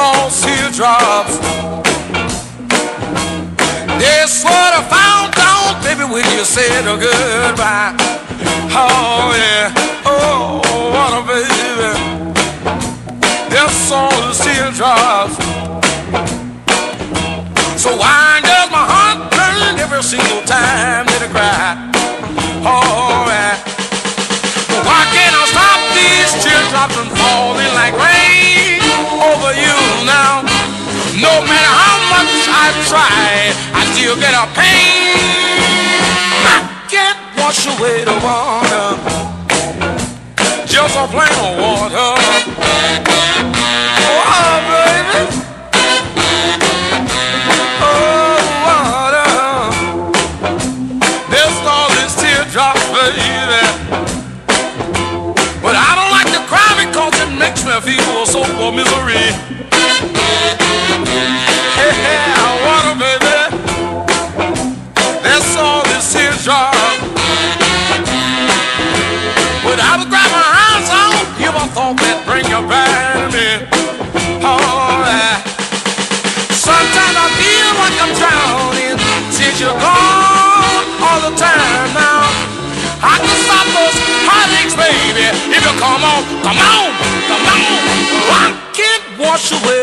All teardrops. That's what I found out, baby, when you said a goodbye. Oh, yeah. Oh, teardrops. So why teardrops from falling like rain over you now? No matter how much I try, I still get a pain. I can't wash away the water, just a plain water. Feel so of misery. Yeah, water, baby. That's all this I grab my a thought that bring you back to me. Oh, yeah. Sometimes I feel like I'm drowning since you're gone all the time now. I can stop those heartaches, baby, if you come on, come on, away